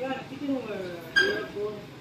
Yeah, kitin mo. Yeah, po.